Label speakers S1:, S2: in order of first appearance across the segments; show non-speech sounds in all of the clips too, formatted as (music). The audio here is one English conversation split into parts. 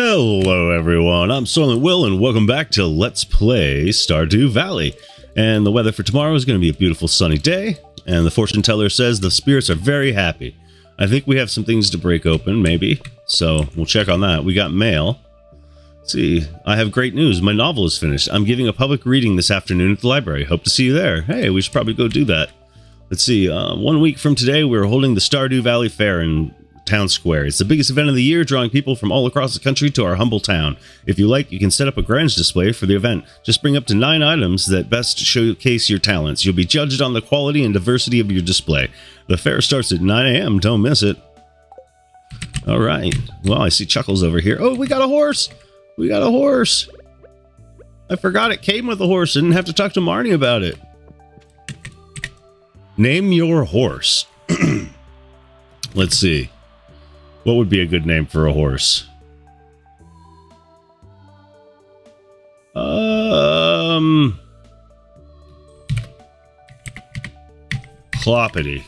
S1: Hello everyone, I'm Soylent Will and welcome back to Let's Play Stardew Valley. And the weather for tomorrow is going to be a beautiful sunny day, and the fortune teller says the spirits are very happy. I think we have some things to break open, maybe, so we'll check on that. We got mail. Let's see, I have great news, my novel is finished. I'm giving a public reading this afternoon at the library. Hope to see you there. Hey, we should probably go do that. Let's see, uh, one week from today we're holding the Stardew Valley Fair in Town Square. It's the biggest event of the year, drawing people from all across the country to our humble town. If you like, you can set up a grange display for the event. Just bring up to nine items that best showcase your talents. You'll be judged on the quality and diversity of your display. The fair starts at 9 a.m. Don't miss it. All right. Well, I see Chuckles over here. Oh, we got a horse. We got a horse. I forgot it came with a horse. I didn't have to talk to Marnie about it. Name your horse. (clears throat) Let's see. What would be a good name for a horse? Um... Cloppity.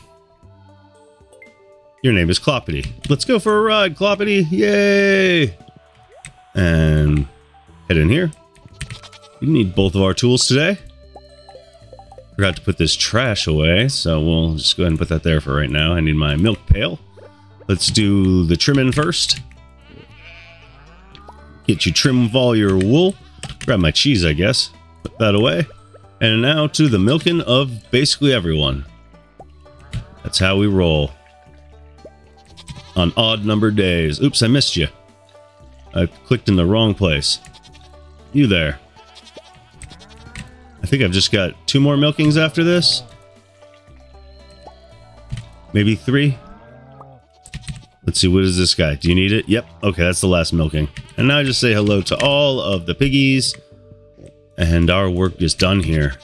S1: Your name is Cloppity. Let's go for a ride, Cloppity. Yay! And head in here. We need both of our tools today. Forgot to put this trash away, so we'll just go ahead and put that there for right now. I need my milk pail. Let's do the trimming first. Get you trim all your wool. Grab my cheese, I guess. Put that away. And now to the milking of basically everyone. That's how we roll. On odd numbered days. Oops, I missed you. I clicked in the wrong place. You there. I think I've just got two more milkings after this. Maybe three. Let's see, what is this guy? Do you need it? Yep. Okay, that's the last milking. And now I just say hello to all of the piggies. And our work is done here.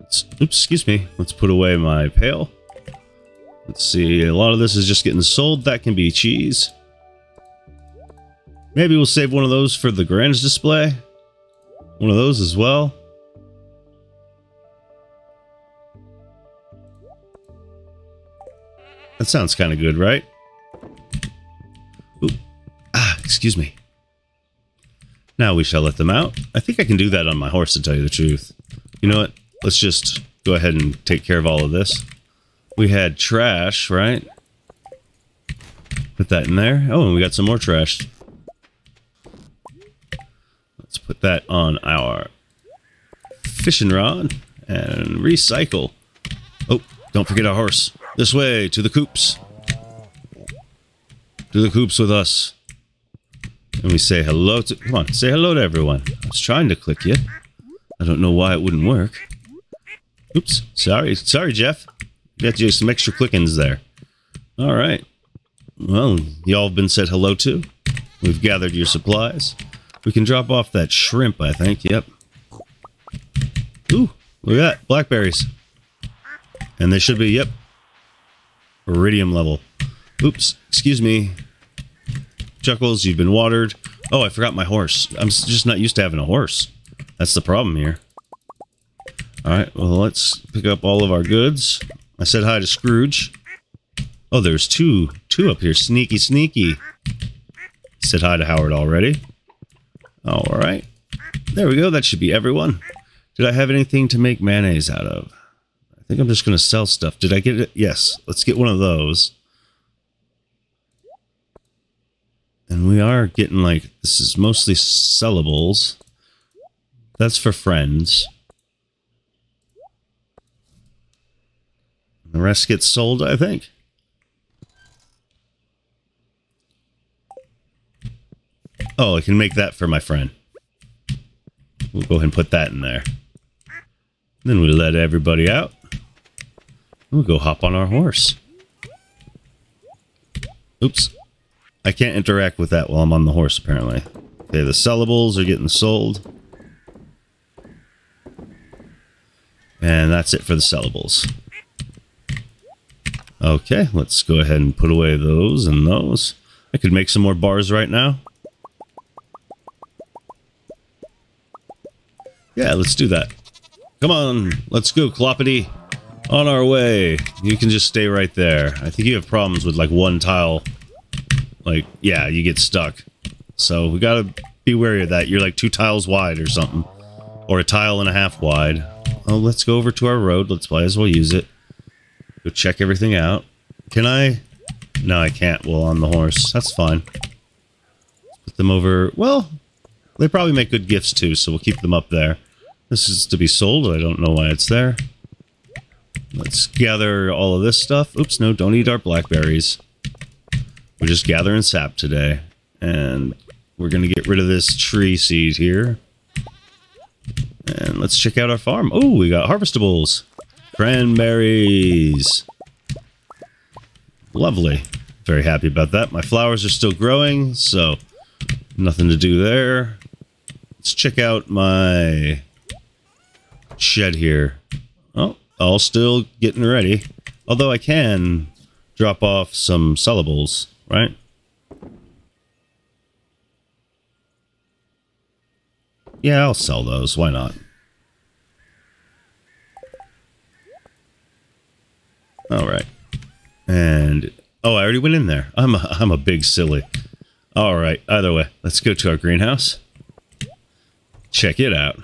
S1: Let's, oops, excuse me. Let's put away my pail. Let's see, a lot of this is just getting sold. That can be cheese. Maybe we'll save one of those for the grange display. One of those as well. That sounds kind of good, right? Excuse me. Now we shall let them out. I think I can do that on my horse, to tell you the truth. You know what? Let's just go ahead and take care of all of this. We had trash, right? Put that in there. Oh, and we got some more trash. Let's put that on our fishing rod and recycle. Oh, don't forget our horse. This way, to the coops. To the coops with us. And we say hello to... Come on, say hello to everyone. I was trying to click you. I don't know why it wouldn't work. Oops, sorry. Sorry, Jeff. You some extra clickings there. All right. Well, y'all have been said hello to. We've gathered your supplies. We can drop off that shrimp, I think. Yep. Ooh, look at that. Blackberries. And they should be, yep, iridium level. Oops, excuse me. Chuckles, you've been watered. Oh, I forgot my horse. I'm just not used to having a horse. That's the problem here. Alright, well, let's pick up all of our goods. I said hi to Scrooge. Oh, there's two. Two up here. Sneaky, sneaky. Said hi to Howard already. Alright. There we go. That should be everyone. Did I have anything to make mayonnaise out of? I think I'm just going to sell stuff. Did I get it? Yes. Let's get one of those. And we are getting like, this is mostly sellables. That's for friends. The rest gets sold, I think. Oh, I can make that for my friend. We'll go ahead and put that in there. Then we let everybody out. We'll go hop on our horse. Oops. I can't interact with that while I'm on the horse, apparently. Okay, the sellables are getting sold. And that's it for the sellables. Okay, let's go ahead and put away those and those. I could make some more bars right now. Yeah, let's do that. Come on, let's go, Cloppity. On our way. You can just stay right there. I think you have problems with like one tile. Like, yeah, you get stuck. So we gotta be wary of that. You're like two tiles wide or something. Or a tile and a half wide. Oh, let's go over to our road. Let's might as well use it. Go check everything out. Can I? No, I can't. Well, on the horse. That's fine. Put them over. Well, they probably make good gifts too, so we'll keep them up there. This is to be sold. I don't know why it's there. Let's gather all of this stuff. Oops, no, don't eat our blackberries. We're just gathering sap today. And we're going to get rid of this tree seed here. And let's check out our farm. Oh, we got harvestables. Cranberries. Lovely. Very happy about that. My flowers are still growing, so nothing to do there. Let's check out my shed here. Oh, all still getting ready. Although I can drop off some sellables, right? Yeah, I'll sell those. Why not? All right. And oh, I already went in there. I'm a, I'm a big silly. All right. Either way, let's go to our greenhouse. Check it out.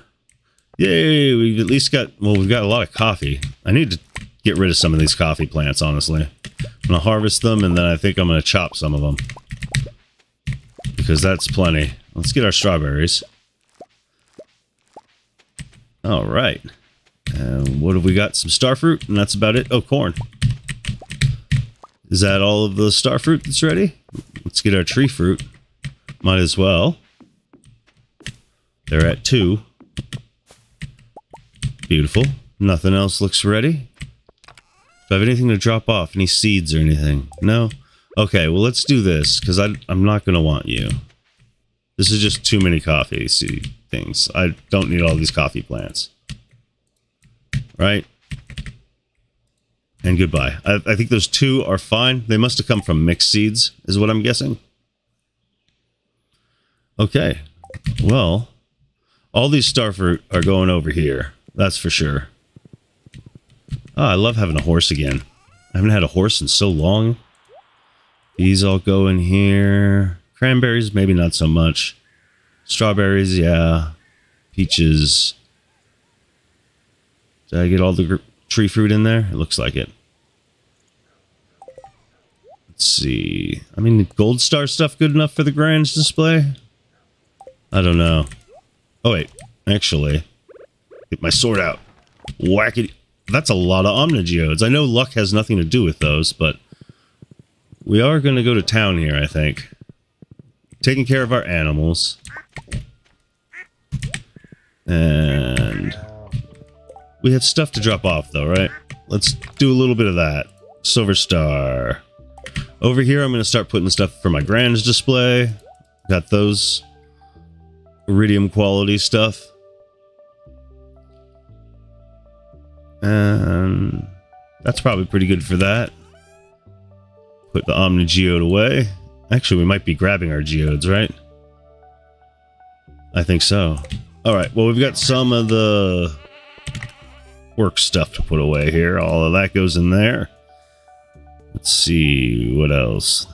S1: Yay! We've at least got well, we've got a lot of coffee. I need to get rid of some of these coffee plants. Honestly, I'm gonna harvest them and then I think I'm gonna chop some of them because that's plenty. Let's get our strawberries. All right. And what have we got? Some star fruit, and that's about it. Oh, corn. Is that all of the star fruit that's ready? Let's get our tree fruit. Might as well. They're at two. Beautiful. Nothing else looks ready. Do I have anything to drop off? Any seeds or anything? No? Okay, well, let's do this, because I'm not going to want you. This is just too many coffee seed things. I don't need all these coffee plants. Right? And goodbye. I, I think those two are fine. They must have come from mixed seeds, is what I'm guessing. Okay. Well, all these starfruit are going over here. That's for sure. Oh, I love having a horse again. I haven't had a horse in so long. These all go in here. Cranberries, maybe not so much. Strawberries, yeah. Peaches. Did I get all the tree fruit in there? It looks like it. Let's see. I mean, gold star stuff good enough for the grands display? I don't know. Oh, wait. Actually, get my sword out. Whack it. That's a lot of Omnigeodes. I know luck has nothing to do with those, but we are going to go to town here, I think. Taking care of our animals. And we have stuff to drop off though, right? Let's do a little bit of that. Silver Star. Over here, I'm going to start putting stuff for my Grand's display. Got those iridium quality stuff. And that's probably pretty good for that. Put the Omni Geode away. Actually, we might be grabbing our geodes, right? I think so. Alright, well, we've got some of the work stuff to put away here. All of that goes in there. Let's see, what else?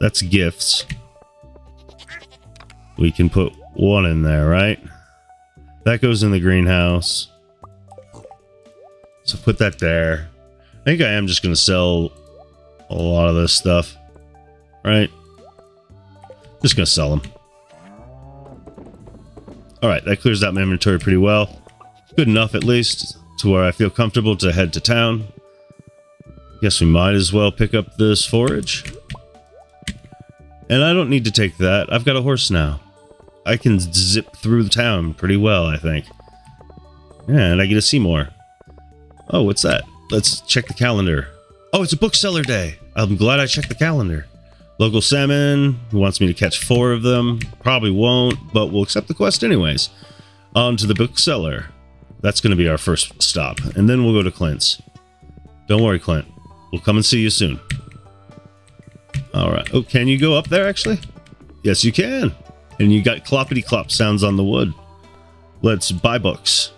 S1: That's gifts. We can put one in there, right? That goes in the greenhouse. So put that there. I think I am just going to sell a lot of this stuff, right? Just going to sell them. Alright, that clears out my inventory pretty well. Good enough, at least, to where I feel comfortable to head to town. Guess we might as well pick up this forage. And I don't need to take that. I've got a horse now. I can zip through the town pretty well, I think. Yeah, and I get to see more. Oh, what's that? Let's check the calendar. Oh, it's a bookseller day. I'm glad I checked the calendar. Local salmon, who wants me to catch four of them. Probably won't, but we'll accept the quest anyways. On to the bookseller. That's going to be our first stop. And then we'll go to Clint's. Don't worry, Clint. We'll come and see you soon. Alright. Oh, can you go up there, actually? Yes, you can. And you got cloppity clop sounds on the wood. Let's buy books.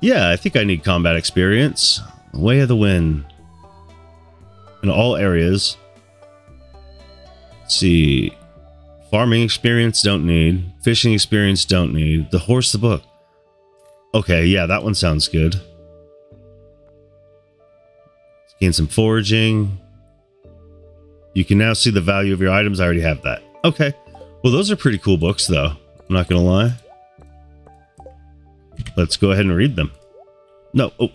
S1: Yeah, I think I need combat experience. Way of the Wind in all areas. Let's see. Farming experience, don't need. Fishing experience, don't need. The horse, the book. Okay, yeah, that one sounds good. Gain some foraging. You can now see the value of your items. I already have that. Okay. Well, those are pretty cool books, though. I'm not going to lie. Let's go ahead and read them. No. Oh.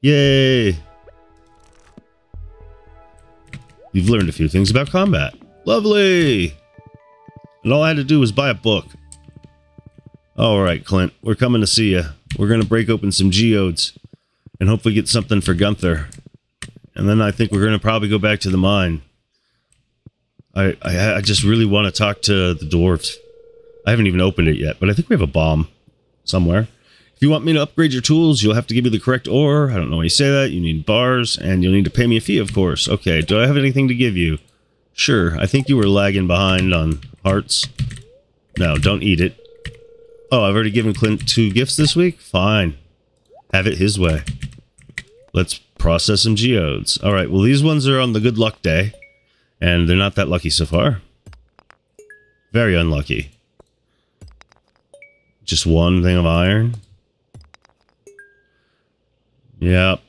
S1: Yay. You've learned a few things about combat. Lovely. And all I had to do was buy a book. All right, Clint. We're coming to see you. We're going to break open some geodes and hopefully get something for Gunther. And then I think we're going to probably go back to the mine. I, I, I just really want to talk to the dwarves. I haven't even opened it yet, but I think we have a bomb somewhere. If you want me to upgrade your tools, you'll have to give me the correct ore. I don't know why you say that. You need bars, and you'll need to pay me a fee, of course. Okay, do I have anything to give you? Sure, I think you were lagging behind on hearts. No, don't eat it. Oh, I've already given Clint two gifts this week? Fine. Have it his way. Let's process some geodes. Alright, well these ones are on the good luck day. And they're not that lucky so far. Very unlucky. Just one thing of iron. Yep.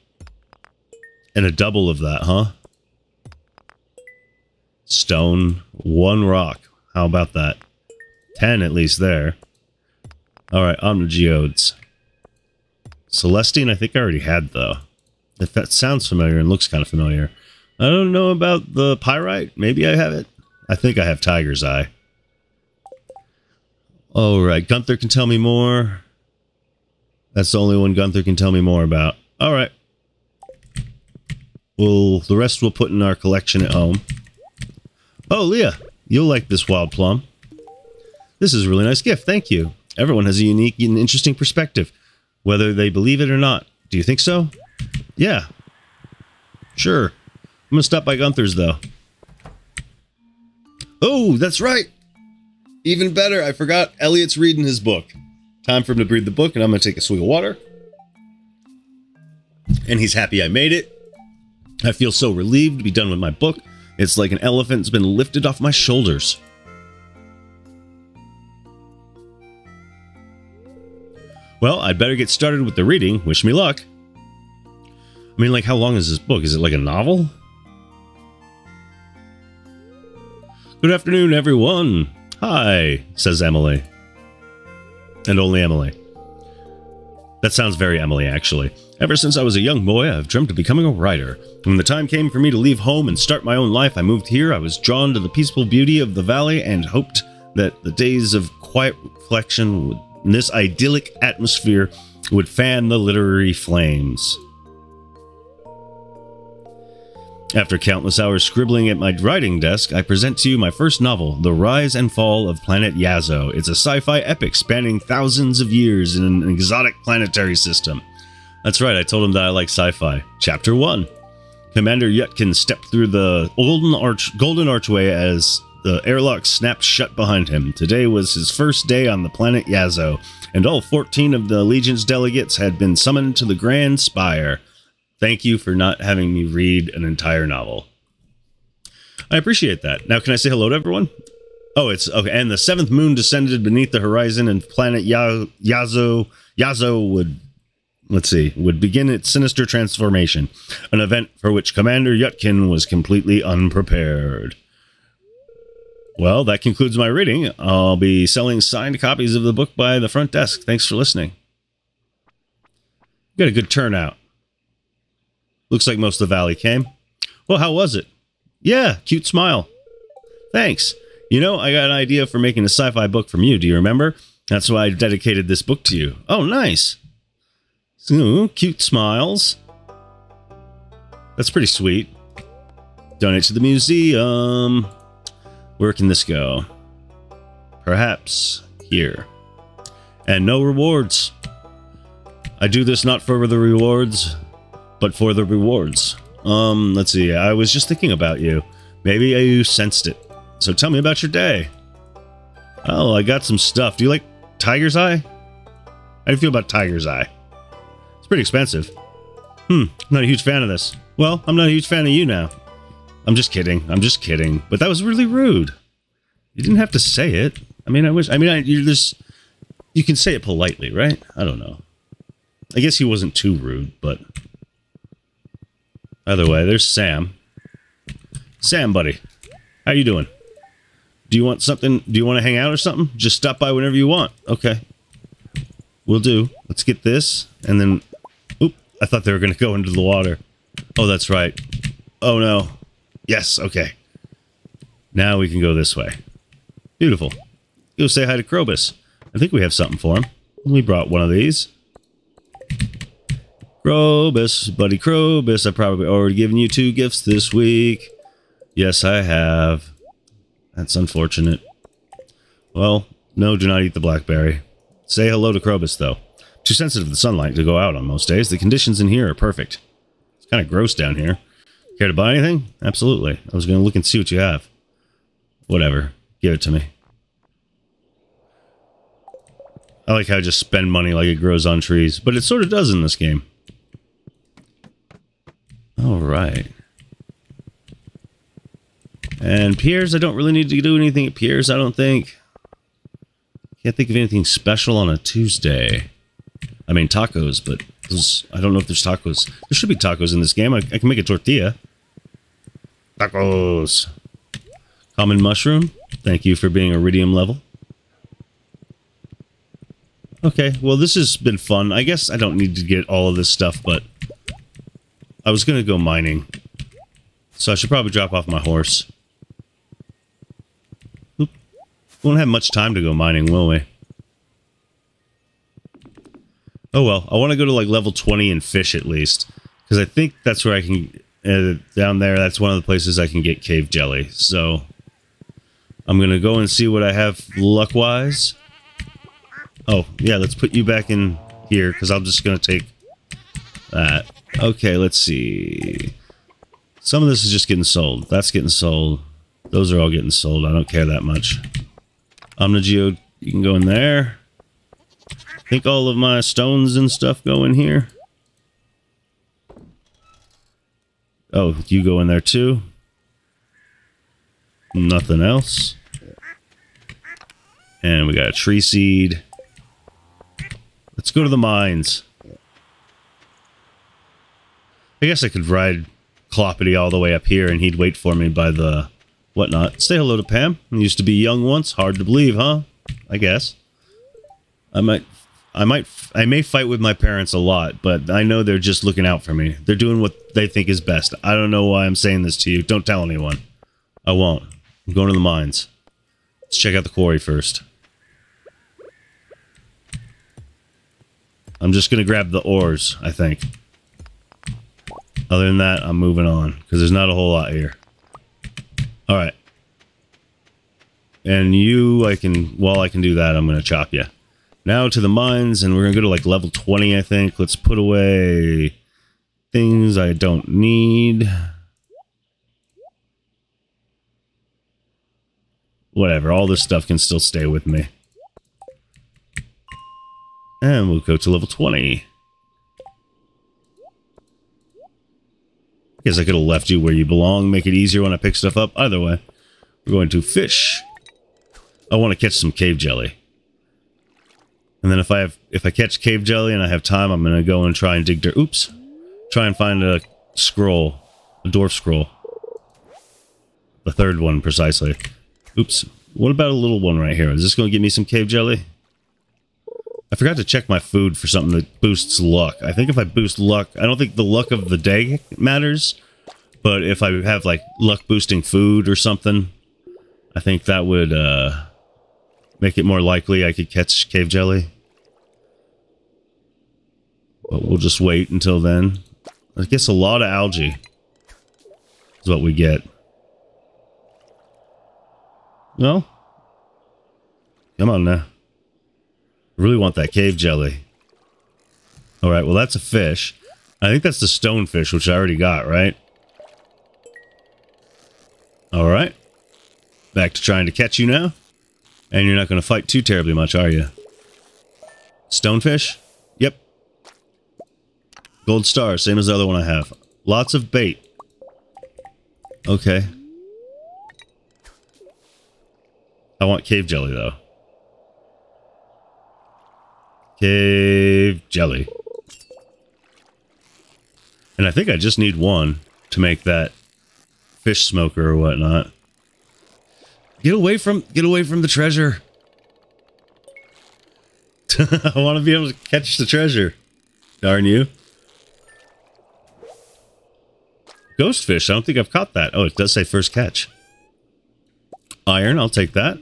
S1: And a double of that, huh? Stone, one rock. How about that? Ten at least there. Alright, on to geodes. Celestine I think I already had though. If that sounds familiar and looks kind of familiar. I don't know about the pyrite. Maybe I have it. I think I have Tiger's Eye. Alright, Gunther can tell me more. That's the only one Gunther can tell me more about. All right. Well, the rest we'll put in our collection at home. Oh, Leah, you'll like this wild plum. This is a really nice gift. Thank you. Everyone has a unique and interesting perspective, whether they believe it or not. Do you think so? Yeah. Sure. I'm going to stop by Gunther's, though. Oh, that's right. Even better, I forgot Elliot's reading his book. Time for him to read the book, and I'm going to take a swig of water and he's happy I made it. I feel so relieved to be done with my book. It's like an elephant's been lifted off my shoulders. Well, I'd better get started with the reading. Wish me luck. I mean, like, how long is this book? Is it like a novel? Good afternoon, everyone. Hi, says Emily. And only Emily. That sounds very Emily, actually. Ever since I was a young boy, I've dreamt of becoming a writer. When the time came for me to leave home and start my own life, I moved here. I was drawn to the peaceful beauty of the valley and hoped that the days of quiet reflection in this idyllic atmosphere would fan the literary flames. After countless hours scribbling at my writing desk, I present to you my first novel, The Rise and Fall of Planet Yazo. It's a sci-fi epic spanning thousands of years in an exotic planetary system. That's right, I told him that I like sci-fi. Chapter 1. Commander Yutkin stepped through the golden arch golden archway as the airlock snapped shut behind him. Today was his first day on the planet Yazo, and all 14 of the Legion's delegates had been summoned to the Grand Spire. Thank you for not having me read an entire novel. I appreciate that. Now, can I say hello to everyone? Oh, it's okay. And the seventh moon descended beneath the horizon, and planet Yazo Yazo would let's see, would begin its sinister transformation, an event for which Commander Yutkin was completely unprepared. Well, that concludes my reading. I'll be selling signed copies of the book by the front desk. Thanks for listening. Got a good turnout. Looks like most of the valley came. Well, how was it? Yeah, cute smile. Thanks. You know, I got an idea for making a sci-fi book from you. Do you remember? That's why I dedicated this book to you. Oh, nice. Ooh, cute smiles. That's pretty sweet. Donate to the museum. Where can this go? Perhaps here. And no rewards. I do this not for the rewards, but for the rewards. Um, let's see. I was just thinking about you. Maybe you sensed it. So tell me about your day. Oh, I got some stuff. Do you like Tiger's Eye? How do you feel about Tiger's Eye? It's pretty expensive. Hmm, not a huge fan of this. Well, I'm not a huge fan of you now. I'm just kidding. I'm just kidding. But that was really rude. You didn't have to say it. I mean, I wish. I mean, I, you just you can say it politely, right? I don't know. I guess he wasn't too rude, but either way, there's Sam. Sam, buddy, how you doing? Do you want something? Do you want to hang out or something? Just stop by whenever you want. Okay, we'll do. Let's get this, and then. Oop! I thought they were going to go into the water. Oh, that's right. Oh no. Yes. Okay. Now we can go this way. Beautiful. Go say hi to Krobus. I think we have something for him. We brought one of these. Krobus, buddy Krobus, I've probably already given you two gifts this week. Yes, I have. That's unfortunate. Well, no, do not eat the blackberry. Say hello to Krobus, though. Too sensitive to the sunlight to go out on most days. The conditions in here are perfect. It's kind of gross down here. Care to buy anything? Absolutely. I was going to look and see what you have. Whatever. Give it to me. I like how I just spend money like it grows on trees, but it sort of does in this game. All right. And Pierre's, I don't really need to do anything at Pierre's, I don't think. Can't think of anything special on a Tuesday. I mean, tacos, but I don't know if there's tacos. There should be tacos in this game. I, I can make a tortilla. Tacos. Common mushroom. Thank you for being iridium level. Okay, well this has been fun. I guess I don't need to get all of this stuff, but I was going to go mining. So I should probably drop off my horse. Oop. We won't have much time to go mining, will we? Oh well, I want to go to like level 20 and fish at least. Because I think that's where I can... Uh, down there, that's one of the places I can get cave jelly. So I'm going to go and see what I have luck-wise. Oh, yeah, let's put you back in here, because I'm just going to take that. Okay, let's see. Some of this is just getting sold. That's getting sold. Those are all getting sold. I don't care that much. Omnigeo, you can go in there. I think all of my stones and stuff go in here. Oh, you go in there too. Nothing else. And we got a tree seed. Let's go to the mines. I guess I could ride Cloppity all the way up here and he'd wait for me by the whatnot. Say hello to Pam. I used to be young once. Hard to believe, huh? I guess. I might, I might, I may fight with my parents a lot, but I know they're just looking out for me. They're doing what they think is best. I don't know why I'm saying this to you. Don't tell anyone. I won't. I'm going to the mines. Let's check out the quarry first. I'm just going to grab the ores, I think. Other than that, I'm moving on because there's not a whole lot here. All right. And you, I can, while I can do that, I'm going to chop you. Now to the mines, and we're going to go to like level 20, I think. Let's put away things I don't need. Whatever, all this stuff can still stay with me. And we'll go to level 20. Guess I could have left you where you belong, make it easier when I pick stuff up. Either way, we're going to fish. I want to catch some cave jelly. And then if I have, if I catch cave jelly and I have time, I'm going to go and try and dig dirt. Oops. Try and find a scroll, a dwarf scroll. The third one, precisely. Oops. What about a little one right here? Is this going to give me some cave jelly? I forgot to check my food for something that boosts luck. I think if I boost luck, I don't think the luck of the day matters, but if I have like luck boosting food or something, I think that would uh, make it more likely I could catch cave jelly. But we'll just wait until then. I guess a lot of algae is what we get. No? Come on now. Really want that cave jelly. Alright, well that's a fish. I think that's the stonefish, which I already got, right? Alright. Back to trying to catch you now. And you're not going to fight too terribly much, are you? Stonefish? Yep. Gold star, same as the other one I have. Lots of bait. Okay. I want cave jelly, though. Cave jelly. And I think I just need one to make that fish smoker or whatnot. Get away from get away from the treasure. (laughs) I want to be able to catch the treasure. Darn you. Ghost fish. I don't think I've caught that. Oh, it does say first catch. Iron, I'll take that.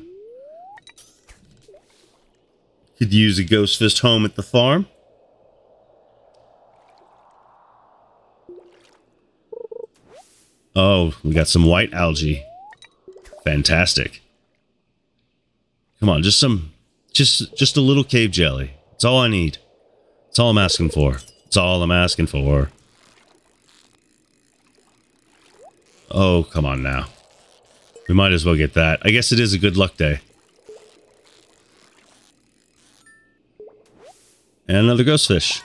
S1: Could use a ghost fist home at the farm. Oh, we got some white algae. Fantastic. Come on, just some, just, just a little cave jelly. That's all I need. That's all I'm asking for. That's all I'm asking for. Oh, come on now. We might as well get that. I guess it is a good luck day. And another ghost fish.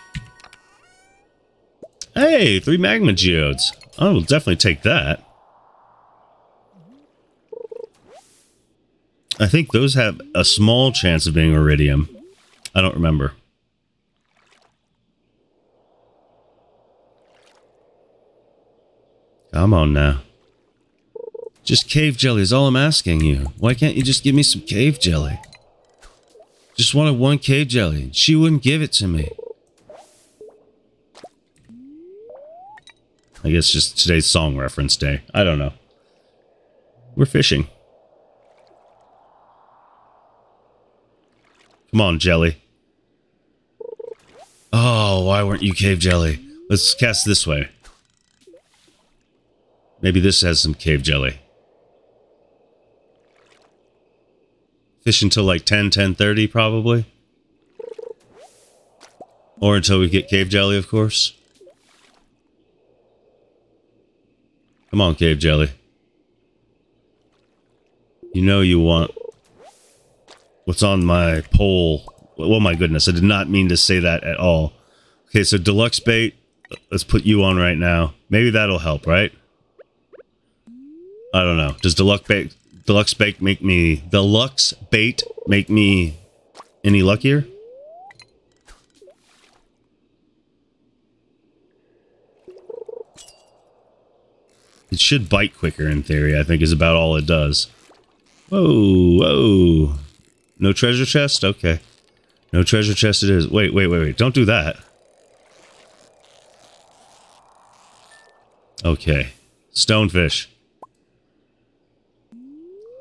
S1: Hey, three magma geodes. I will definitely take that. I think those have a small chance of being iridium. I don't remember. Come on now. Just cave jelly is all I'm asking you. Why can't you just give me some cave jelly? Just wanted one cave jelly. And She wouldn't give it to me. I guess just today's song reference day. I don't know. We're fishing. Come on, Jelly. Oh, why weren't you Cave Jelly? Let's cast this way. Maybe this has some Cave Jelly. Fish until like 10, 10, 30 probably. Or until we get Cave Jelly, of course. Come on, Cave Jelly. You know you want what's on my pole. Oh my goodness, I did not mean to say that at all. Okay, so deluxe bait. Let's put you on right now. Maybe that'll help, right? I don't know. Does deluxe bait deluxe bait make me deluxe bait make me any luckier? It should bite quicker in theory, I think is about all it does. Whoa, whoa. No treasure chest? Okay. No treasure chest it is. Wait, wait, wait, wait. Don't do that. Okay. Stonefish.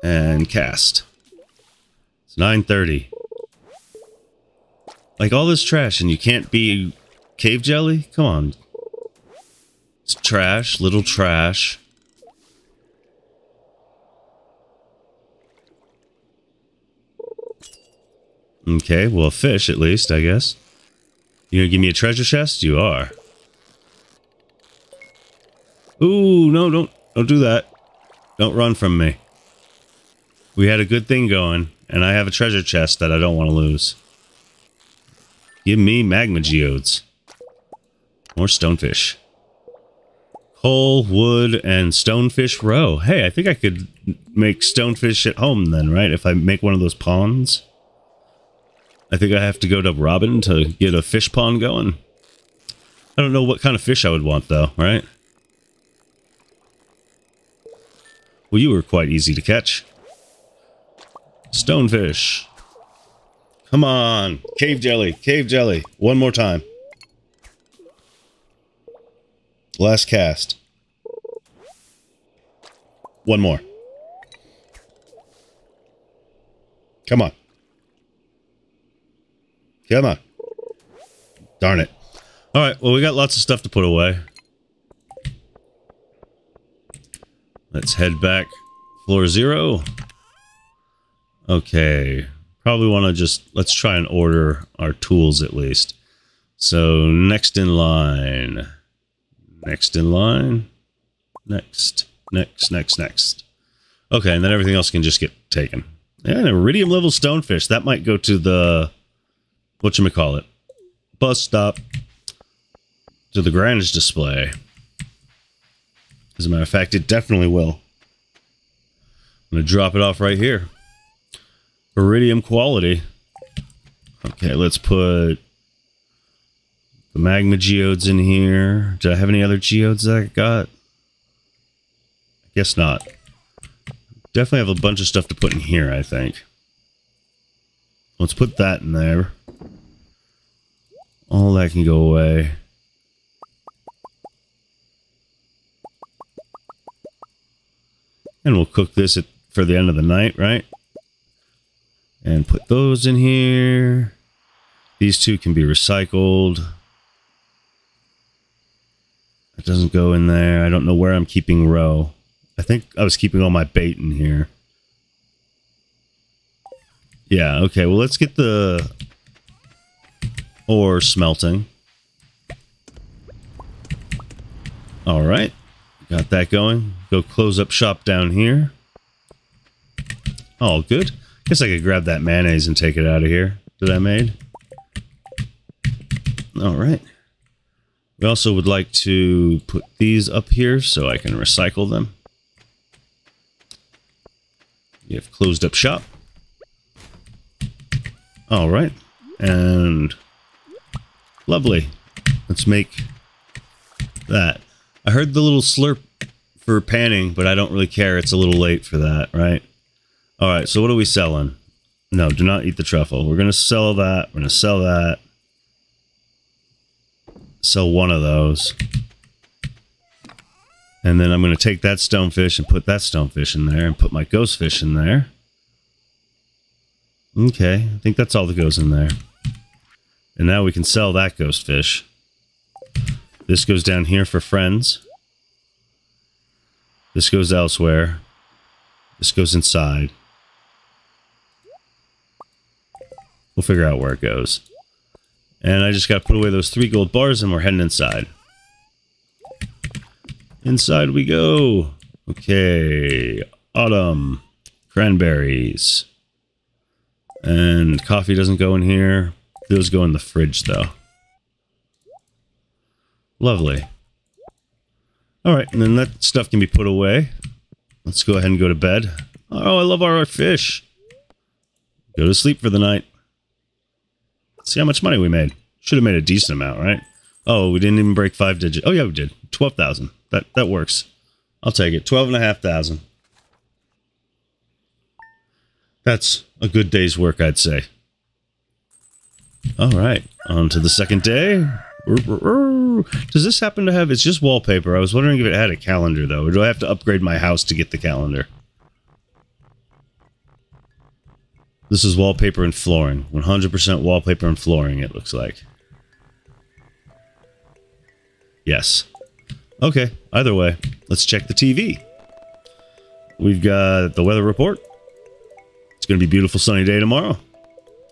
S1: And cast. It's 9.30. Like all this trash and you can't be cave jelly? Come on. It's trash, little trash. Okay, well, fish at least, I guess. You gonna give me a treasure chest? You are. Ooh, no, don't, don't do that. Don't run from me. We had a good thing going, and I have a treasure chest that I don't want to lose. Give me magma geodes. More stonefish. Coal, wood, and stonefish roe. Hey, I think I could make stonefish at home then, right? If I make one of those ponds. I think I have to go to Robin to get a fish pond going. I don't know what kind of fish I would want though, right? Well, you were quite easy to catch. Stonefish. Come on. Cave jelly. Cave jelly. One more time. Last cast. One more. Come on. Come on. Darn it. All right, well, we got lots of stuff to put away. Let's head back. Floor zero. Okay. Probably want to just, let's try and order our tools at least. So next in line. Next in line. Next. Next, next, next. Okay, and then everything else can just get taken. Yeah, an iridium level stonefish. That might go to the what you call it bus stop to the grange display. As a matter of fact, it definitely will. I'm going to drop it off right here. Iridium quality. Okay, let's put the magma geodes in here. Do I have any other geodes that I got? I guess not. Definitely have a bunch of stuff to put in here, I think. Let's put that in there. All that can go away. And we'll cook this at, for the end of the night, right? And put those in here. These two can be recycled. It doesn't go in there. I don't know where I'm keeping roe. I think I was keeping all my bait in here. Yeah, okay. Well, let's get the ore smelting. All right. Got that going. Go close up shop down here. All good. Guess I could grab that mayonnaise and take it out of here that I made. All right. We also would like to put these up here so I can recycle them. You have closed up shop. All right. And lovely. Let's make that. I heard the little slurp for panning, but I don't really care. It's a little late for that, right? All right. So what are we selling? No, do not eat the truffle. We're going to sell that. We're going to sell that. Sell one of those. And then I'm going to take that stonefish and put that stonefish in there and put my ghost fish in there. Okay, I think that's all that goes in there. And now we can sell that ghost fish. This goes down here for friends. This goes elsewhere. This goes inside. We'll figure out where it goes. And I just got to put away those three gold bars and we're heading inside. Inside we go. Okay. Autumn. Cranberries. And coffee doesn't go in here. Those go in the fridge, though. Lovely. Alright, and then that stuff can be put away. Let's go ahead and go to bed. Oh, I love our fish. Go to sleep for the night. See how much money we made. Should have made a decent amount, right? Oh, we didn't even break five digits. Oh, yeah, we did. 12,000. That, that works. I'll take it. 12,500. That's a good day's work, I'd say. All right, on to the second day. Does this happen to have... It's just wallpaper. I was wondering if it had a calendar, though. Or do I have to upgrade my house to get the calendar? This is wallpaper and flooring. 100% wallpaper and flooring, it looks like. Yes. Okay, either way, let's check the TV. We've got the weather report. It's going to be beautiful sunny day tomorrow,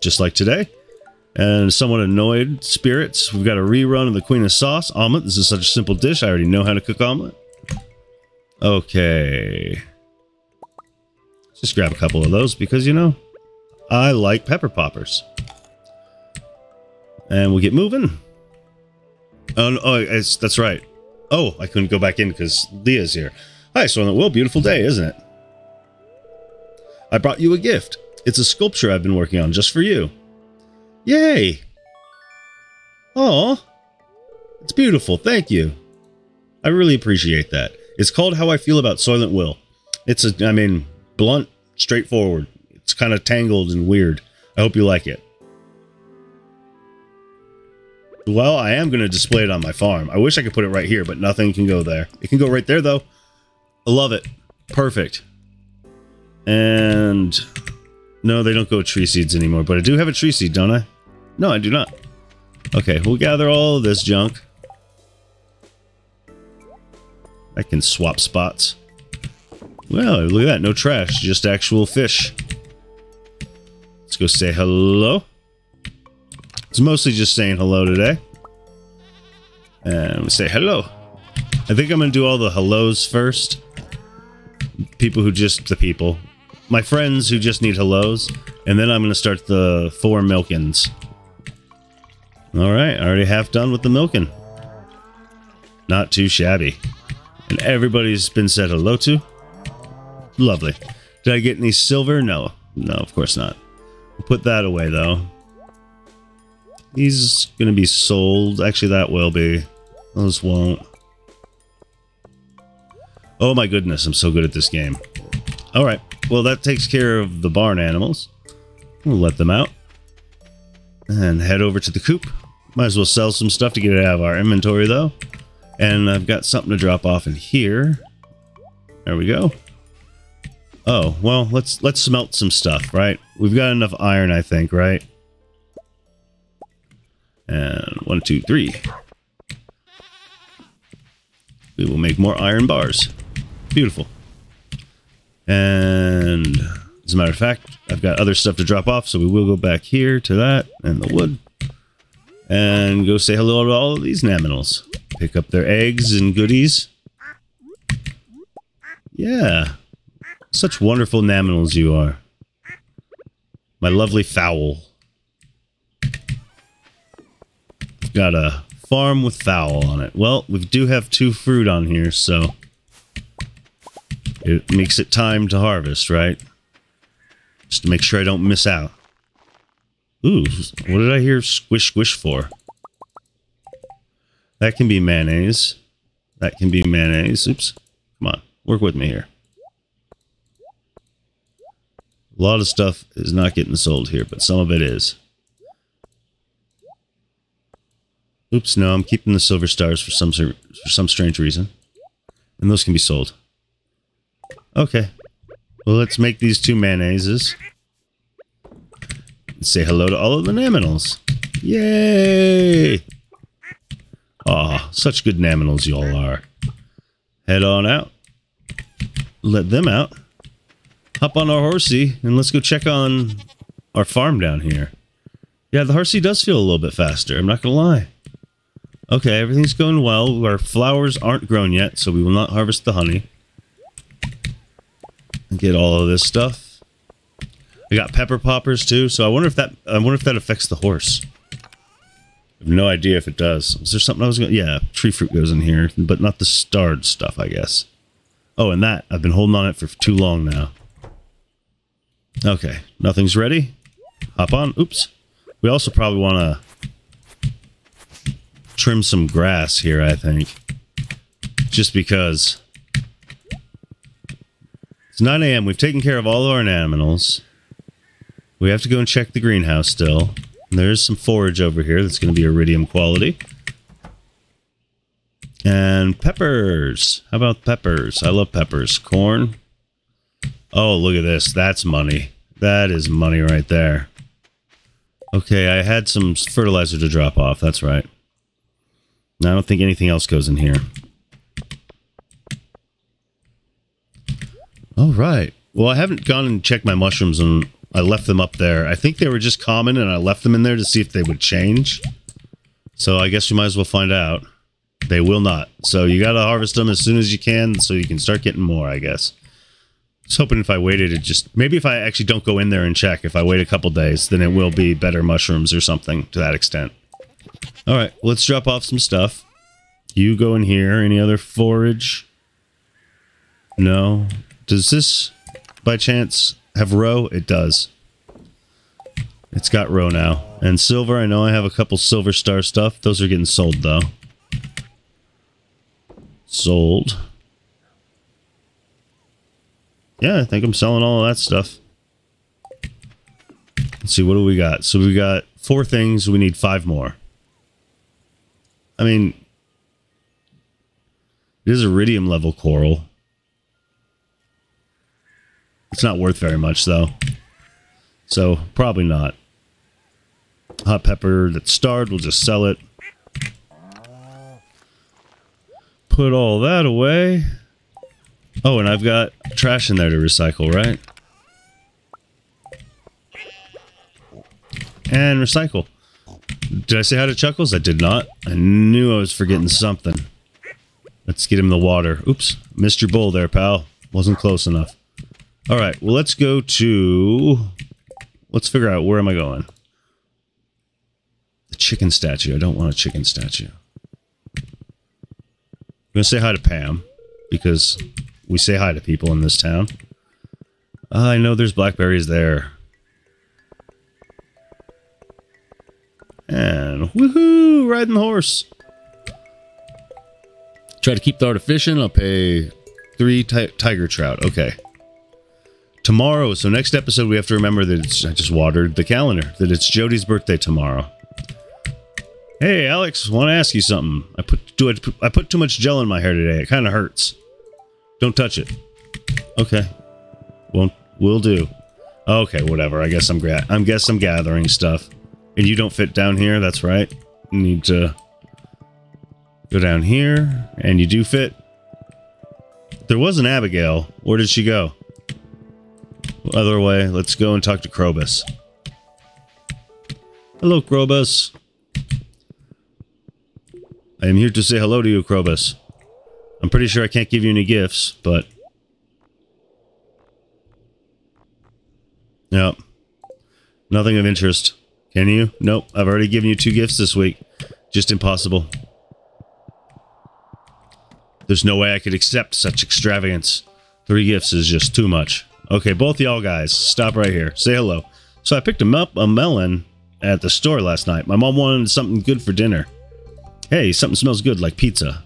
S1: just like today. And somewhat annoyed spirits. We've got a rerun of the Queen of Sauce omelet. This is such a simple dish. I already know how to cook omelet. Okay. Let's just grab a couple of those because, you know, I like pepper poppers. And we'll get moving. Oh, oh that's right. Oh, I couldn't go back in because Leah's here. Hi, Soylent Will. Beautiful day, isn't it? I brought you a gift. It's a sculpture I've been working on just for you. Yay! Oh, it's beautiful. Thank you. I really appreciate that. It's called How I Feel About Soylent Will. It's a, I mean, blunt, straightforward. It's kind of tangled and weird. I hope you like it. Well, I am going to display it on my farm. I wish I could put it right here, but nothing can go there. It can go right there, though. I love it. Perfect. And... No, they don't go tree seeds anymore, but I do have a tree seed, don't I? No, I do not. Okay, we'll gather all this junk. I can swap spots. Well, look at that. No trash, just actual fish. Let's go say hello. It's mostly just saying hello today. And we say hello. I think I'm going to do all the hellos first. People who just, the people. My friends who just need hellos. And then I'm going to start the four milkins. Alright, already half done with the milking. Not too shabby. And everybody's been said hello to. Lovely. Did I get any silver? No. No, of course not. We'll put that away, though. He's going to be sold. Actually, that will be. Those won't. Oh my goodness, I'm so good at this game. Alright, well that takes care of the barn animals. We'll let them out. And head over to the coop. Might as well sell some stuff to get it out of our inventory though. And I've got something to drop off in here. There we go. Oh, well, let's let's smelt some stuff, right? We've got enough iron, I think, right? And one, two, three. We will make more iron bars. Beautiful. And as a matter of fact, I've got other stuff to drop off, so we will go back here to that and the wood. And go say hello to all of these naminals. Pick up their eggs and goodies. Yeah. Such wonderful naminals you are. My lovely fowl. Got a farm with fowl on it. Well, we do have two fruit on here, so... It makes it time to harvest, right? Just to make sure I don't miss out. Ooh, what did I hear squish squish for? That can be mayonnaise. That can be mayonnaise. Oops. Come on, work with me here. A lot of stuff is not getting sold here, but some of it is. Oops, no, I'm keeping the silver stars for some for some strange reason. And those can be sold. Okay. Well, let's make these two mayonnaises. And say hello to all of the naminals. Yay! Aw, such good naminals y'all are. Head on out. Let them out. Hop on our horsey and let's go check on our farm down here. Yeah, the horsey does feel a little bit faster. I'm not gonna lie. Okay, everything's going well. Our flowers aren't grown yet, so we will not harvest the honey And get all of this stuff. We got pepper poppers too, so I wonder if that I wonder if that affects the horse. I have no idea if it does. Is there something I was going to... Yeah, tree fruit goes in here, but not the starred stuff, I guess. Oh, and that. I've been holding on it for too long now. Okay, nothing's ready. Hop on. Oops. We also probably want to trim some grass here, I think. Just because it's 9 a.m. We've taken care of all of our animals. We have to go and check the greenhouse still. There's some forage over here that's going to be iridium quality. And peppers. How about peppers? I love peppers. Corn. Oh, look at this. That's money. That is money right there. Okay, I had some fertilizer to drop off. That's right. I don't think anything else goes in here. All right. Well, I haven't gone and checked my mushrooms and I left them up there. I think they were just common and I left them in there to see if they would change. So I guess you might as well find out. They will not. So you got to harvest them as soon as you can so you can start getting more, I guess. Was hoping if I waited it just maybe if I actually don't go in there and check, if I wait a couple days, then it will be better mushrooms or something to that extent. All right, let's drop off some stuff. You go in here. Any other forage? No. Does this, by chance, have roe? It does. It's got roe now. And silver, I know I have a couple silver star stuff. Those are getting sold, though. Sold. Yeah, I think I'm selling all of that stuff. Let's see, what do we got? So we got four things. We need five more. I mean, it is iridium level coral. It's not worth very much, though. So, probably not. Hot pepper that's starred, we'll just sell it. Put all that away. Oh, and I've got trash in there to recycle, right? And recycle. Did I say hi to Chuckles? I did not. I knew I was forgetting something. Let's get him the water. Oops. Missed your bowl there, pal. Wasn't close enough. All right, well, let's go to... Let's figure out where am I going. The chicken statue. I don't want a chicken statue. I'm going to say hi to Pam. because we say hi to people in this town. I know there's blackberries there. And woohoo, riding the horse. Try to keep the art of fishing. I'll pay three tiger trout. Okay. Tomorrow, so next episode, we have to remember that it's, I just watered the calendar, that it's Jodi's birthday tomorrow. Hey, Alex, want to ask you something. I put do I, I put too much gel in my hair today. It kind of hurts. Don't touch it. Okay. Won't will do. Okay, whatever. I guess I'm gra I'm guess I'm gathering stuff. And you don't fit down here, that's right. You need to go down here, and you do fit. There was an Abigail. Where did she go? Other way, let's go and talk to Krobus. Hello, Krobus. I am here to say hello to you, Krobus. I'm pretty sure I can't give you any gifts, but... Yep. Nothing of interest. Can you? Nope. I've already given you two gifts this week. Just impossible. There's no way I could accept such extravagance. Three gifts is just too much. Okay, both y'all guys, stop right here. Say hello. So I picked up a melon at the store last night. My mom wanted something good for dinner. Hey, something smells good like pizza.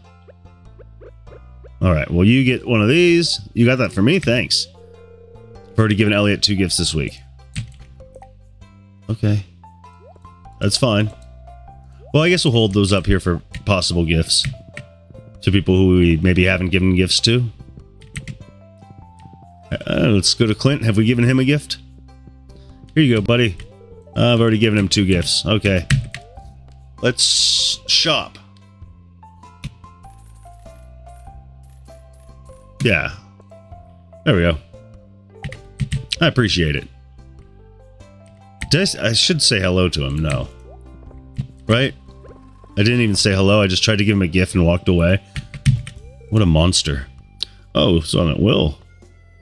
S1: All right, well, you get one of these. You got that for me? Thanks. I've already given Elliott two gifts this week. Okay. That's fine. Well, I guess we'll hold those up here for possible gifts. To people who we maybe haven't given gifts to. Uh, let's go to Clint. Have we given him a gift? Here you go, buddy. I've already given him two gifts. Okay. Let's shop. Yeah. There we go. I appreciate it. I, I should say hello to him. No. Right? I didn't even say hello. I just tried to give him a gift and walked away. What a monster. Oh, so I'm at Will.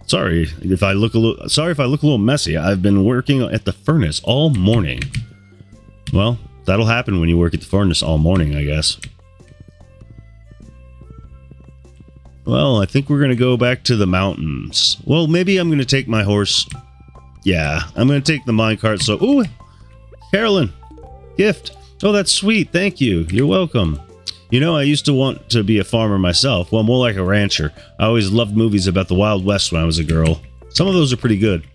S1: Sorry if I look a little sorry if I look a little messy. I've been working at the furnace all morning. Well, that'll happen when you work at the furnace all morning, I guess. Well, I think we're going to go back to the mountains. Well, maybe I'm going to take my horse. Yeah, I'm going to take the minecart. So, ooh, Caroline, gift. Oh, that's sweet. Thank you. You're welcome. You know, I used to want to be a farmer myself. Well, more like a rancher. I always loved movies about the Wild West when I was a girl. Some of those are pretty good.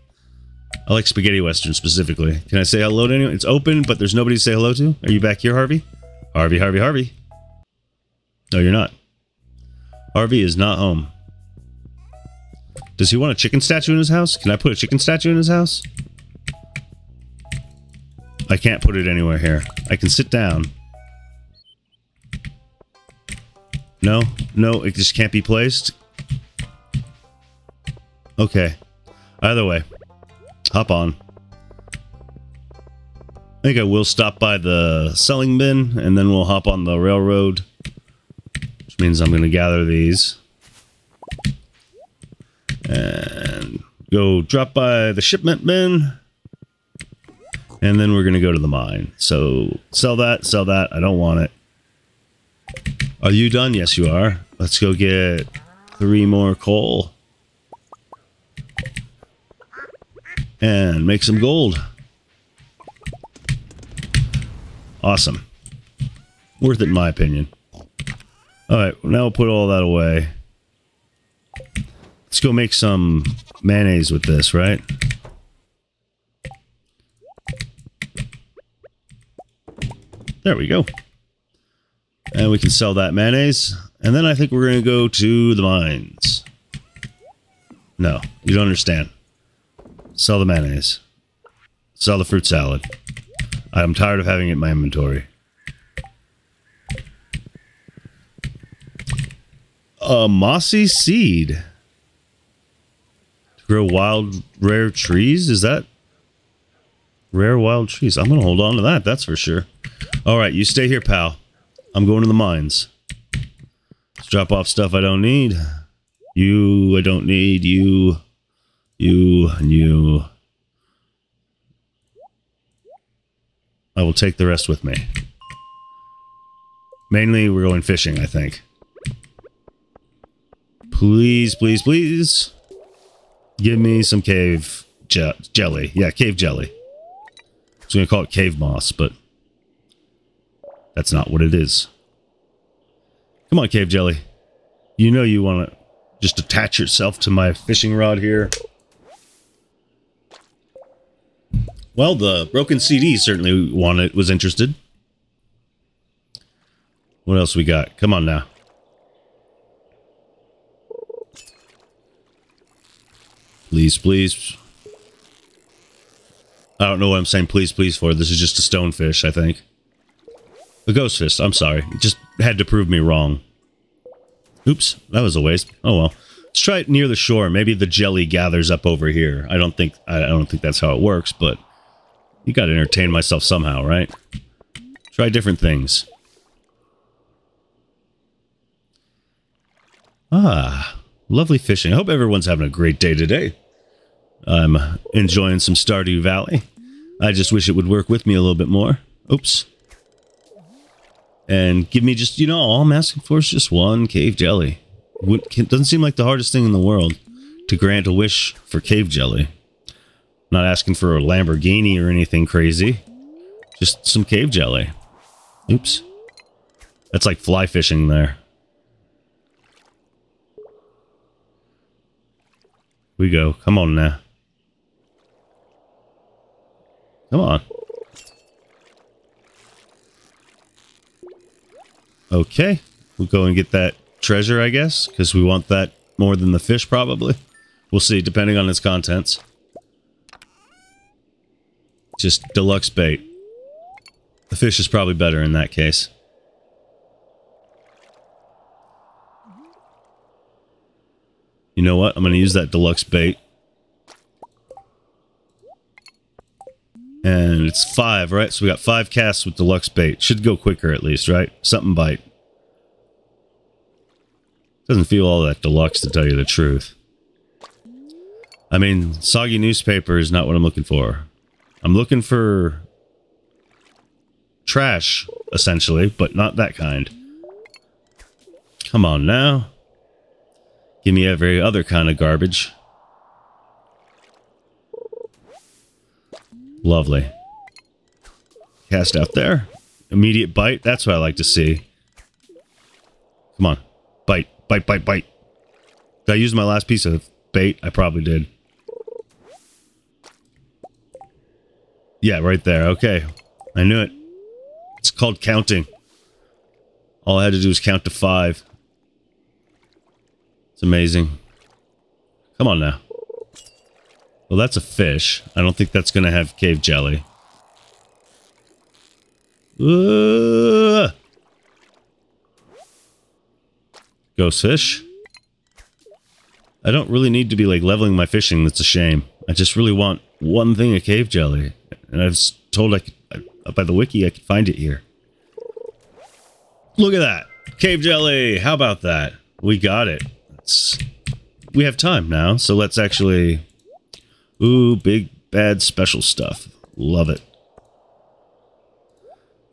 S1: I like spaghetti westerns specifically. Can I say hello to anyone? It's open, but there's nobody to say hello to. Are you back here, Harvey? Harvey, Harvey, Harvey. No, you're not. Harvey is not home. Does he want a chicken statue in his house? Can I put a chicken statue in his house? I can't put it anywhere here. I can sit down. No? No, it just can't be placed? Okay. Either way. Hop on. I think I will stop by the selling bin, and then we'll hop on the railroad. Means I'm going to gather these. And go drop by the shipment bin. And then we're going to go to the mine. So sell that, sell that. I don't want it. Are you done? Yes, you are. Let's go get three more coal. And make some gold. Awesome. Worth it in my opinion. Alright, now we'll put all that away. Let's go make some mayonnaise with this, right? There we go. And we can sell that mayonnaise. And then I think we're going to go to the mines. No, you don't understand. Sell the mayonnaise. Sell the fruit salad. I'm tired of having it in my inventory. A mossy seed. To grow wild, rare trees? Is that rare wild trees? I'm going to hold on to that, that's for sure. All right, you stay here, pal. I'm going to the mines. Let's drop off stuff I don't need. You, I don't need. You, you, and you. I will take the rest with me. Mainly, we're going fishing, I think. Please, please, please. Give me some cave je jelly. Yeah, cave jelly. I was going to call it cave moss, but that's not what it is. Come on, cave jelly. You know you want to just attach yourself to my fishing rod here. Well, the broken CD certainly wanted was interested. What else we got? Come on now. Please, please. I don't know what I'm saying please, please for. This is just a stonefish, I think. A ghost fish, I'm sorry. It just had to prove me wrong. Oops, that was a waste. Oh well. Let's try it near the shore. Maybe the jelly gathers up over here. I don't think I don't think that's how it works, but you gotta entertain myself somehow, right? Try different things. Ah, lovely fishing. I hope everyone's having a great day today. I'm enjoying some Stardew Valley. I just wish it would work with me a little bit more. Oops. And give me just, you know, all I'm asking for is just one cave jelly. It doesn't seem like the hardest thing in the world to grant a wish for cave jelly. not asking for a Lamborghini or anything crazy. Just some cave jelly. Oops. That's like fly fishing there. We go. Come on now. Come on. Okay. We'll go and get that treasure, I guess, because we want that more than the fish, probably. We'll see, depending on its contents. Just deluxe bait. The fish is probably better in that case. You know what? I'm going to use that deluxe bait. And it's five, right? So we got five casts with deluxe bait. Should go quicker at least, right? Something bite. Doesn't feel all that deluxe to tell you the truth. I mean, soggy newspaper is not what I'm looking for. I'm looking for trash, essentially, but not that kind. Come on now. Give me every other kind of garbage. Lovely. Cast out there. Immediate bite. That's what I like to see. Come on. Bite. Bite, bite, bite. Did I use my last piece of bait? I probably did. Yeah, right there. Okay. I knew it. It's called counting. All I had to do was count to five. It's amazing. Come on now. Well, that's a fish. I don't think that's going to have cave jelly. Uh, ghost fish. I don't really need to be like leveling my fishing. That's a shame. I just really want one thing of cave jelly. And I was told I could, I, by the wiki, I could find it here. Look at that. Cave jelly. How about that? We got it. It's, we have time now, so let's actually Ooh, big bad special stuff. Love it.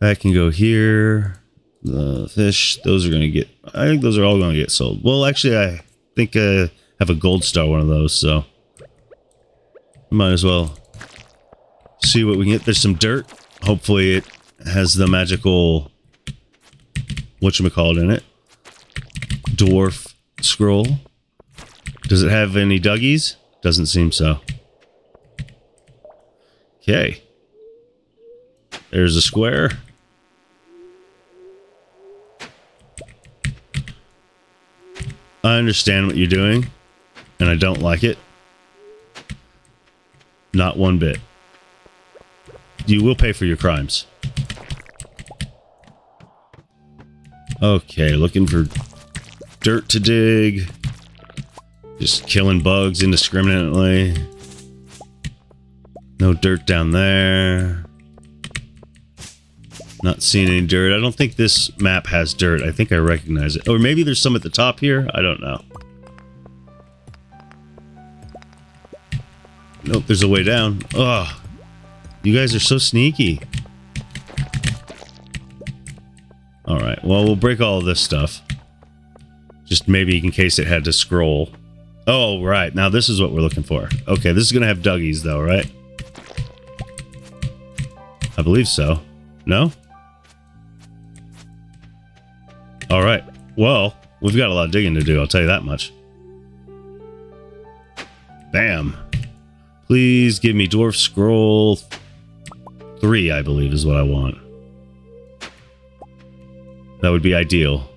S1: That can go here. The fish, those are going to get... I think those are all going to get sold. Well, actually, I think I have a gold star one of those, so... Might as well see what we can get. There's some dirt. Hopefully it has the magical... Whatchamacallit in it. Dwarf scroll. Does it have any duggies? Doesn't seem so. Okay. There's a square. I understand what you're doing, and I don't like it. Not one bit. You will pay for your crimes. Okay, looking for dirt to dig. Just killing bugs indiscriminately. No dirt down there. Not seeing any dirt. I don't think this map has dirt. I think I recognize it. Or maybe there's some at the top here. I don't know. Nope, there's a way down. Ugh. You guys are so sneaky. Alright, well, we'll break all this stuff. Just Just maybe in case it had to scroll. Oh, right. Now this is what we're looking for. Okay, this is going to have Duggies, though, right? I believe so. No? All right. Well, we've got a lot of digging to do, I'll tell you that much. Bam. Please give me Dwarf Scroll 3, I believe, is what I want. That would be ideal.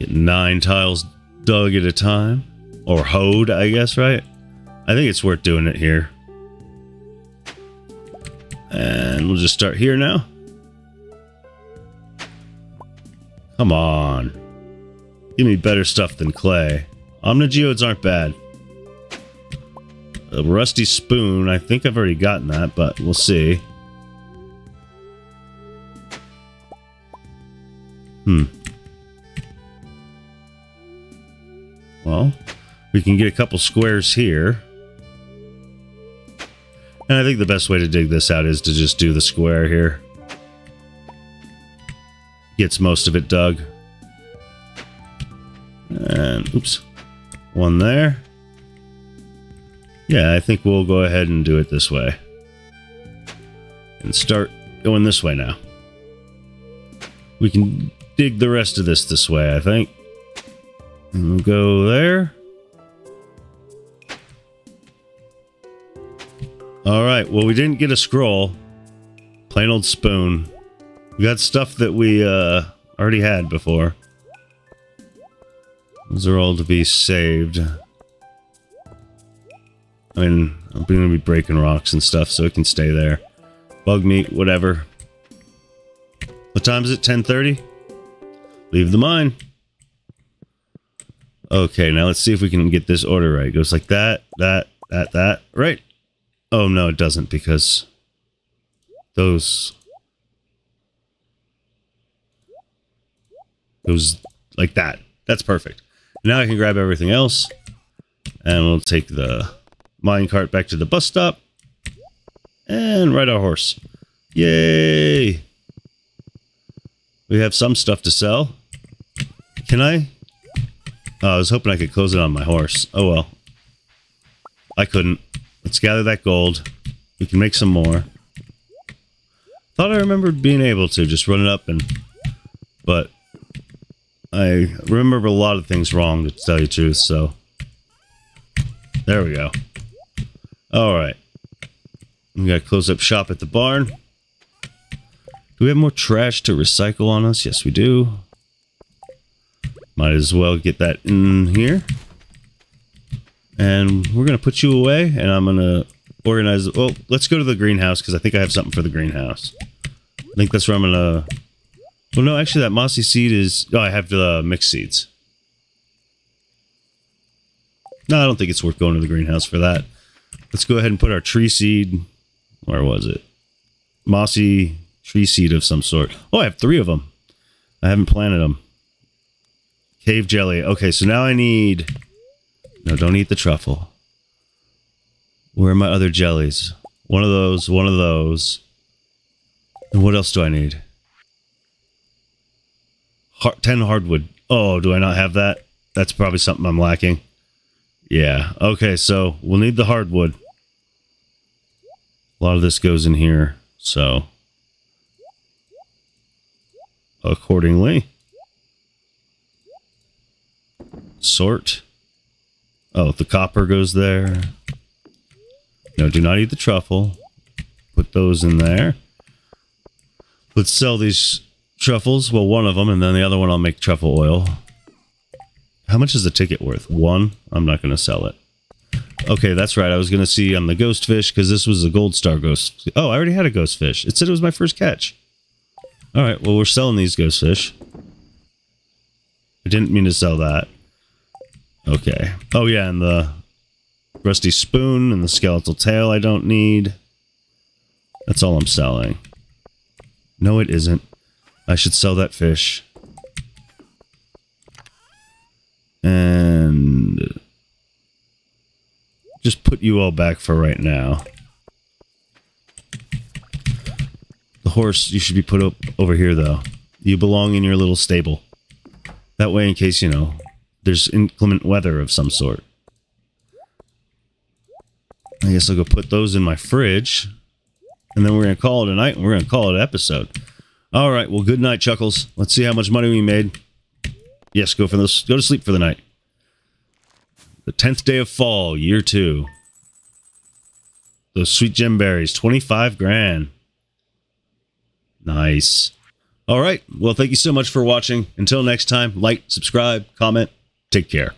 S1: Get nine tiles dug at a time. Or hoed, I guess, right? I think it's worth doing it here. And we'll just start here now. Come on. Give me better stuff than clay. Omnigeodes aren't bad. A rusty spoon, I think I've already gotten that, but we'll see. Hmm. Well, we can get a couple squares here. And I think the best way to dig this out is to just do the square here. Gets most of it dug. And, oops. One there. Yeah, I think we'll go ahead and do it this way. And start going this way now. We can dig the rest of this this way, I think. And we'll go there. Well we didn't get a scroll. Plain old spoon. We got stuff that we uh, already had before. Those are all to be saved. I mean, I'm going to be breaking rocks and stuff, so it can stay there. Bug meat, whatever. What time is it? 10.30? Leave the mine. Okay, now let's see if we can get this order right. It goes like that, that, that, that. Right. Oh, no, it doesn't because those... Those like that. That's perfect. Now I can grab everything else. And we'll take the minecart back to the bus stop. And ride our horse. Yay! We have some stuff to sell. Can I? Oh, I was hoping I could close it on my horse. Oh well. I couldn't. Let's gather that gold. We can make some more. Thought I remembered being able to just run it up and... But... I remember a lot of things wrong, to tell you the truth, so... There we go. Alright. We gotta close up shop at the barn. Do we have more trash to recycle on us? Yes, we do. Might as well get that in here. And we're to put you away, and I'm to organize... Well, let's go to the greenhouse, because I think I have something for the greenhouse. I think that's where I'm to... Well, no, actually, that mossy seed is... Oh, I have the mixed seeds. No, I don't think it's worth going to the greenhouse for that. Let's go ahead and put our tree seed. Where was it? Mossy tree seed of some sort. Oh, I have three of them. I haven't planted them. Cave jelly. Okay, so now I need... No, don't eat the truffle. Where are my other jellies? One of those, one of those. And what else do I need? Heart, 10 hardwood. Oh, do I not have that? That's probably something I'm lacking. Yeah. Okay, so we'll need the hardwood. A lot of this goes in here, so accordingly. Sort. Oh, the copper goes there. No, do not eat the truffle. Put those in there. Let's sell these truffles. Well, one of them, and then the other one I'll make truffle oil. How much is the ticket worth? One? I'm not going to sell it. Okay, that's right. I was going to see on the ghost fish because this was a gold star ghost. Oh, I already had a ghost fish. It said it was my first catch. All right, well, we're selling these ghost fish. I didn't mean to sell that. Okay. Oh, yeah, and the rusty spoon and the skeletal tail I don't need. That's all I'm selling. No, it isn't. I should sell that fish. And just put you all back for right now. The horse, you should be put up over here, though. You belong in your little stable. That way, in case, you know, there's inclement weather of some sort. I guess I'll go put those in my fridge. And then we're going to call it a night and we're going to call it an episode. All right. Well, good night, Chuckles. Let's see how much money we made. Yes, go for this. Go to sleep for the night. The 10th day of fall, year two. Those sweet gem berries, 25 grand. Nice. All right. Well, thank you so much for watching. Until next time, like, subscribe, comment. Take care.